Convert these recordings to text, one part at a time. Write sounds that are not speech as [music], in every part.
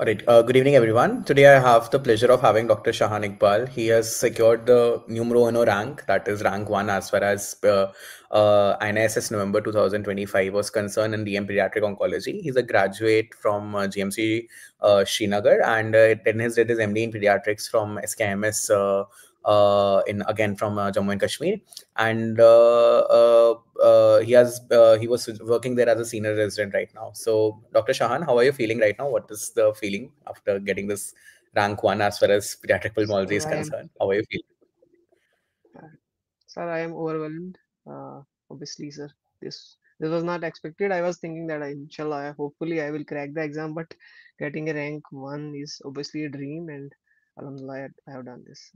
All right. Uh, good evening, everyone. Today I have the pleasure of having Dr. Shahan Iqbal. He has secured the numero uno rank, that is rank one as far as uh, uh, INISS November 2025 was concerned in DM Pediatric Oncology. He's a graduate from uh, GMC uh, Srinagar and uh, then he did his MD in Pediatrics from SKMS uh, uh, in again from uh, Jammu and Kashmir, and uh, uh, uh, he has uh, he was working there as a senior resident right now. So, Dr. Shahan, how are you feeling right now? What is the feeling after getting this rank one as far as pediatric pulmonology is concerned? How are you feeling? Sir, I am overwhelmed. obviously, sir, this this was not expected. I was thinking that I, inshallah, hopefully, I will crack the exam, but getting a rank one is obviously a dream, and alhamdulillah, I have done this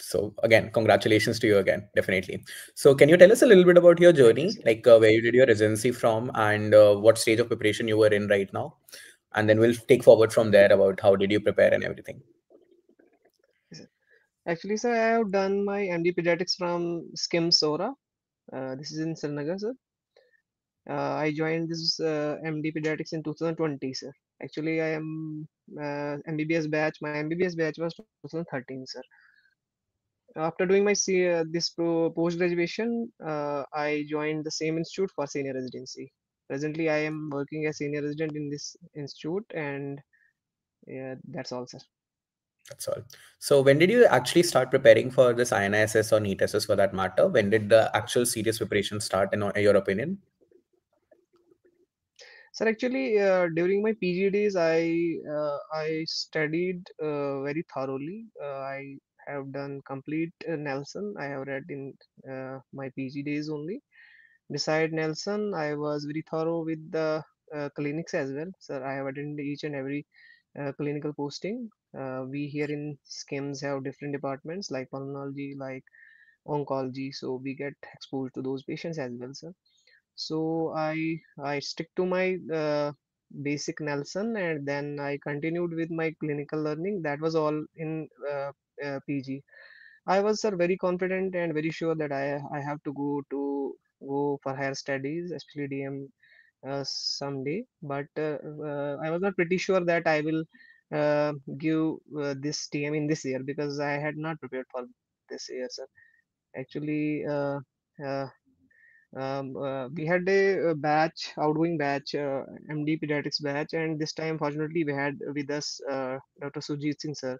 so again congratulations to you again definitely. So can you tell us a little bit about your journey? Like uh, where you did your residency from and uh, what stage of preparation you were in right now? And then we'll take forward from there about how did you prepare and everything. Actually sir i have done my md pediatrics from SKIMS Soura. Uh, this is in Srinagar, sir. Uh, i joined this uh, md pediatrics in 2020 sir. Actually i am uh, mbbs batch my mbbs batch was 2013 sir after doing my C, uh, this post graduation, uh, I joined the same institute for senior residency. Presently, I am working as senior resident in this institute, and yeah, that's all, sir. That's all. So, when did you actually start preparing for this INISS or NEET for that matter? When did the actual serious preparation start, in your opinion? Sir, actually, uh, during my PG days, I uh, I studied uh, very thoroughly. Uh, I have done complete uh, Nelson. I have read in uh, my PG days only. Beside Nelson, I was very thorough with the uh, clinics as well. So I have attended each and every clinical posting. We here in SKIMS have different departments like pulmonology, like oncology. So we get exposed to those patients as well, sir. So I I stick to my uh, basic Nelson and then I continued with my clinical learning. That was all in uh, PG. I was sir very confident and very sure that I I have to go to go for higher studies, especially DM uh, someday. But uh, uh, I was not pretty sure that I will uh, give uh, this DM in this year because I had not prepared for this year, sir. Actually, uh, um, we had a, batch, outgoing batch, MD pediatrics batch, and this time, fortunately, we had with us Dr. Surjit Singh, sir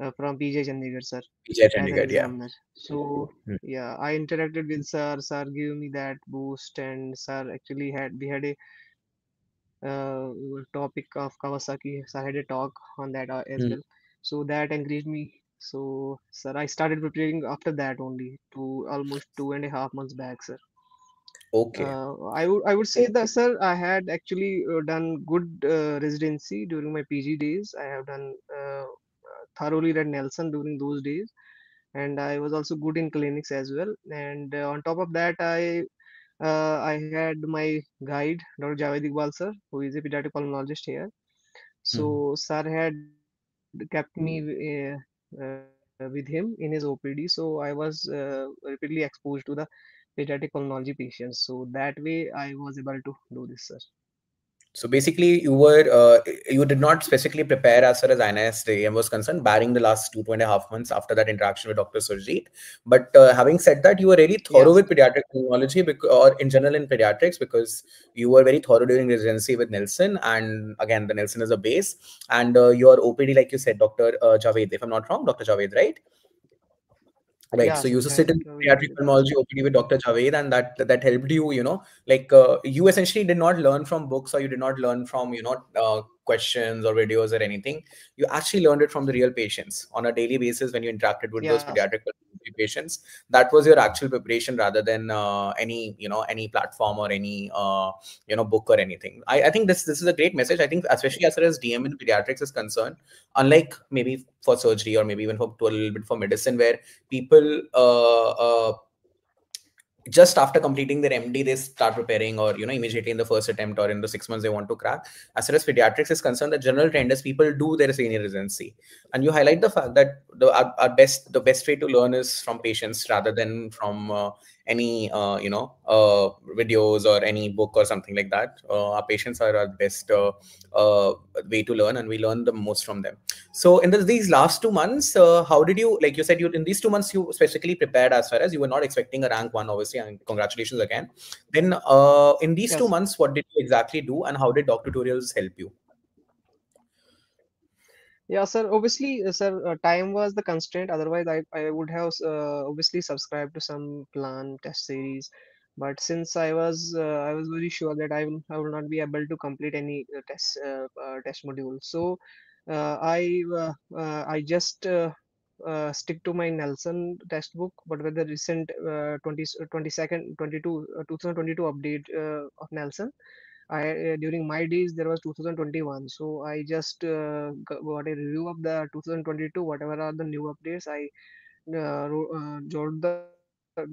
uh, from PGI Chandigarh, sir. PGI Chandigarh, yeah. So hmm. yeah, I interacted with sir. Sir gave me that boost, and sir actually had we had a uh, topic of Kawasaki. So I had a talk on that uh, as hmm. well. So that encouraged me. So sir, I started preparing after that only to almost two and a half months back, sir. Okay. Uh, I would I would say that sir, I had actually uh, done good uh, residency during my PG days. I have done uh, thoroughly read Nelson during those days, and I was also good in clinics as well. And uh, on top of that, I uh, I had my guide, Dr. Javed Iqbal sir, who is a pediatric pulmonologist here. So mm-hmm. sir had kept me uh, uh, with him in his OPD. So I was uh, repeatedly exposed to the pediatric pulmonology patients. So that way I was able to do this, sir. So basically, you were uh, you did not specifically prepare as far as INISS was concerned, barring the last two two and a half months after that interaction with Dr. Surjit. But uh, having said that, you were really thorough yes. with pediatric pulmonology, or in general in pediatrics, because you were very thorough during residency with Nelson, and again, the Nelson is a base, and uh, your OPD, like you said, Dr. Uh, Javed, if I'm not wrong, Dr. Javed, right? Right yeah, so you used to sit in pediatric pulmonology OPD with Dr. Javed, and that that helped you, you know, like uh, you essentially did not learn from books or you did not learn from, you know, uh, questions or videos or anything. You actually learned it from the real patients on a daily basis when you interacted with yeah. those pediatric patients. That was your actual preparation rather than uh, any, you know, any platform or any, uh, you know, book or anything. I, I think this this is a great message. I think especially as far as DM in pediatrics is concerned, unlike maybe for surgery or maybe even for to a little bit for medicine, where people uh, uh just after completing their MD, they start preparing, or you know, immediately in the first attempt or in the six months they want to crack. As far as pediatrics is concerned, the general trend is people do their senior residency, and you highlight the fact that the our, our best the best way to learn is from patients rather than from uh, any uh, you know uh, videos or any book or something like that. Uh, our patients are our best uh, uh, way to learn, and we learn the most from them. So in these last two months, how did you like you said you in these two months you specifically prepared as far as you were not expecting a rank one, obviously, and congratulations again. Then in these yes. two months, what did you exactly do, and how did doc tutorials help you? Yeah, sir. Obviously, uh, sir, uh, time was the constraint. Otherwise, I, I would have uh, obviously subscribed to some plan test series. But since I was uh, I was very sure that I will I will not be able to complete any uh, test uh, test module, so I I just stick to my Nelson textbook, but with the recent 20 22nd 22 2022 update of Nelson. I uh, during my days there was 2021, so I just uh, got a review of the 2022. Whatever are the new updates, I uh, uh, jotted the,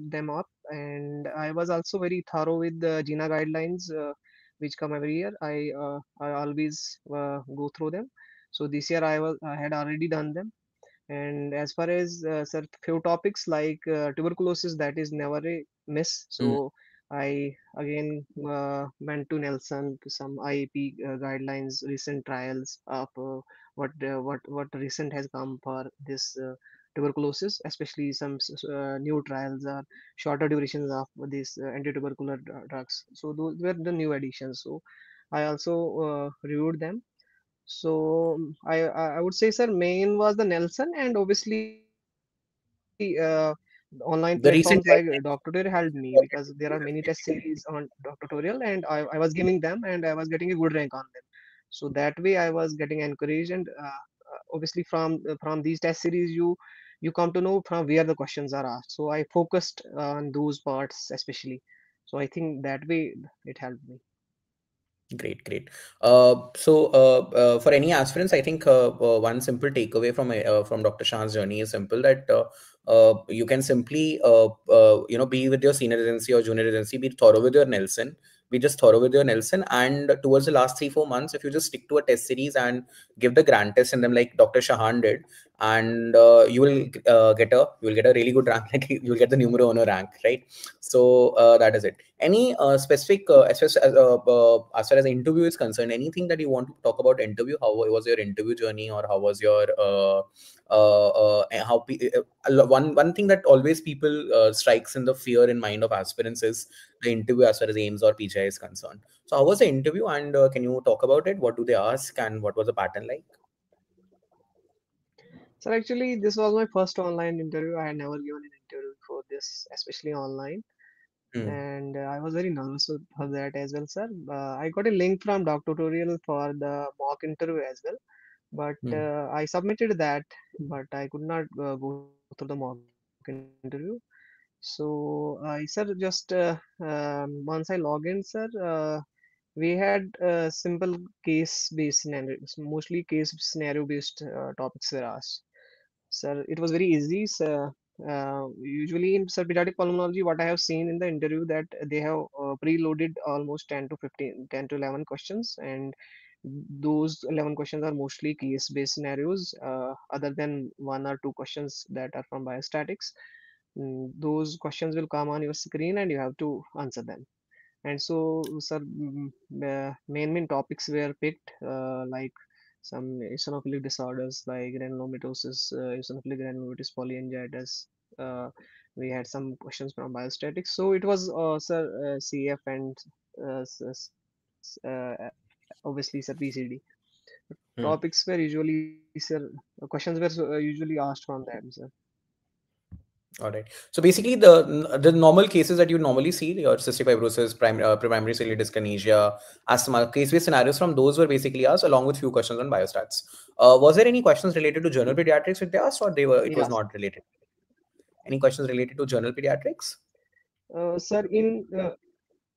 them up, and I was also very thorough with the GINA guidelines, uh, which come every year. I uh, I always uh, go through them. So this year I was I had already done them, and as far as uh, sir, few topics like uh, tuberculosis, that is never a miss. So. Mm I again uh, went to Nelson to some IAP uh, guidelines, recent trials of uh, what uh, what what recent has come for this uh, tuberculosis, especially some uh, new trials or shorter durations of these anti-tubercular drugs. So those were the new additions. So I also reviewed them. So I I would say, sir, main was the Nelson, and obviously the online the platforms like Doctutorial helped me because there are many test series on Doctutorial and I, I was giving them and I was getting a good rank on them. So that way I was getting encouraged and uh, uh obviously from uh, from these test series you you come to know from where the questions are asked. So I focused on those parts especially. So I think that way it helped me. Great, great. Uh, so, uh, uh, for any aspirants, I think uh, uh, one simple takeaway from uh, from Dr. Shah's journey is simple that you can simply, you know, be with your senior residency or junior residency, be thorough with your Nelson, be just thorough with your Nelson, and towards the last three four months, if you just stick to a test series and give the grand test in them like Dr. Shahan did, and uh, you will uh, get a you will get a really good rank [laughs] like you will get the numero uno rank right? So uh, that is it. Any uh, specific uh, as, as, uh, as far as interview is concerned anything that you want to talk about interview? How was your interview journey or how was your how one one thing that always people strikes in the fear in mind of aspirants is the interview as far as AIIMS or PGI is concerned. So how was the interview and can you talk about it? What do they ask and what was the pattern like so actually, this was my first online interview. I had never given an interview before this, especially online. Mm. And uh, I was very nervous for that as well, sir. Uh, I got a link from Doc Tutorial for the mock interview as well. But mm. uh, I submitted that, but I could not uh, go through the mock interview. So I, sir, just uh, um, once I log in, sir, uh, we had uh, simple case based scenarios mostly case scenario based uh, topics were asked Sir, it was very easy. Sir. Uh, usually in pediatric pulmonology, what I have seen in the interview that they have uh, preloaded almost 10 to 15, 10 to 11 questions, and those 11 questions are mostly case-based scenarios, uh, other than one or two questions that are from biostatics. Mm, those questions will come on your screen, and you have to answer them. And so, sir, mm, main main topics were picked uh, like some eosinophilic disorders like granulomatosis, uh, eosinophilic granulomatous polyangiitis. Uh, we had some questions from biostatics. So it was uh, sir, uh, CF and uh, uh, obviously sir PCD. Hmm. Topics were usually sir questions were uh, usually asked from them sir. All right. So basically, the the normal cases that you normally see, your cystic fibrosis, prim, uh, primary ciliary dyskinesia, asthma, case-based scenarios from those were basically asked, along with few questions on biostats. Uh, was there any questions related to general pediatrics which they asked, or they were it was not related? Any questions related to general pediatrics? Uh, sir, in uh,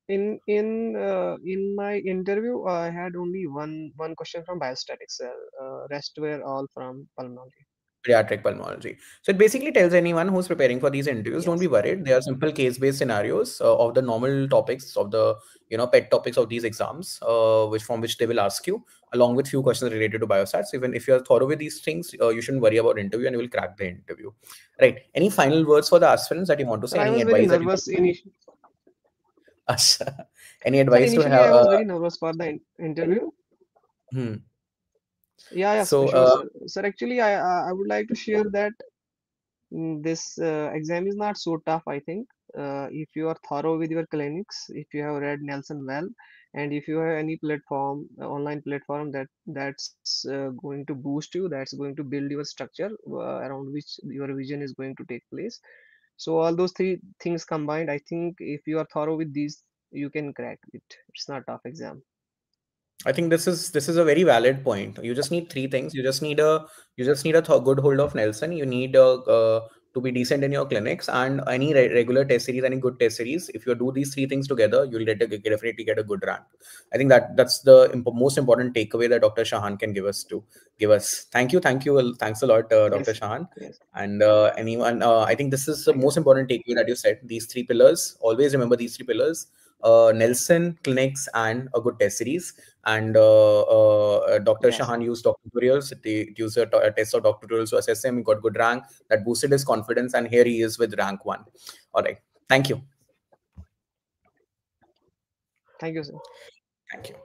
in in uh, in my interview, I had only one one question from biostatics. Uh, rest were all from pulmonology. Pediatric pulmonology. So it basically tells anyone who's preparing for these interviews, yes. don't be worried. They are simple case-based scenarios uh, of the normal topics of the you know pet topics of these exams, uh, which from which they will ask you, along with few questions related to biostats. Even if you are thorough with these things, uh, you shouldn't worry about interview and you will crack the interview. Right? Any final words for the aspirants that you want to say? I Any was very nervous initially. [laughs] Any advice to have? I was very nervous for the in interview. Hmm. Yeah, yeah. So, sure, uh, sir. sir. actually, I I would like to share that mm, this uh, exam is not so tough. I think uh, if you are thorough with your clinics, if you have read Nelson well, and if you have any platform, uh, online platform that that's uh, going to boost you, that's going to build your structure uh, around which your vision is going to take place. So all those three things combined, I think if you are thorough with these, you can crack it. It's not tough exam. I think this is this is a very valid point. You just need three things. You just need a you just need a th- good hold of Nelson. You need a, uh, to be decent in your clinics and any re- regular test series, any good test series. If you do these three things together, you'll get a, definitely get a good rank. I think that that's the imp- most important takeaway that Dr. Shahan can give us to give us. Thank you, thank you, thanks a lot, uh, Dr. Yes. Shahan. Yes. And uh, anyone, uh, I think this is the most important takeaway that you said. These three pillars. Always remember these three pillars uh, Nelson clinics and a good test series. And uh, uh, Dr. Yes. Shahan used doctor tutorials. He used a, a, test of doctor tutorials to assess him. He got good rank. That boosted his confidence. And here he is with rank one. All right. Thank you. Thank you, sir. Thank you.